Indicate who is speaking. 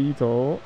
Speaker 1: 一走。